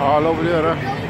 all over there. Huh?